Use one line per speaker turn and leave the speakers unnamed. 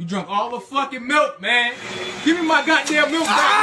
You drunk all the fucking milk, man. Give me my goddamn milk back.